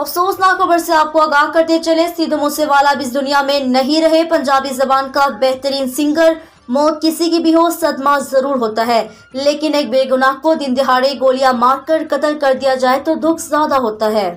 अफसोसनाक खबर से आपको आगाह करते चले सिद्धू मूसेवाला अब इस दुनिया में नहीं रहे। पंजाबी जबान का बेहतरीन सिंगर, मौत किसी की भी हो, सदमा ज़रूर होता है। लेकिन एक बेगुनाह को दिन दिहाड़े गोलियाँ मारकर कत्ल कर दिया जाए तो दुख ज़्यादा होता है।